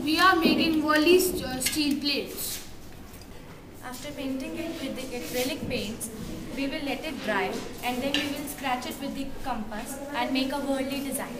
We are making Worli uh, steel plates. After painting it with the acrylic paints, we will let it dry and then we will scratch it with the compass and make a Worli design.